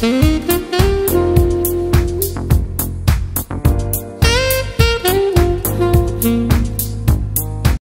Música